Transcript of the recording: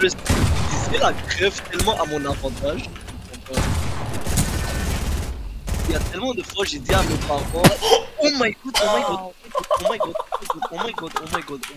je disais la crève tellement à mon avantage. Il y a tellement de fois j'ai dit à mes parents oh my god, oh my god, oh my god, oh my god, oh my god.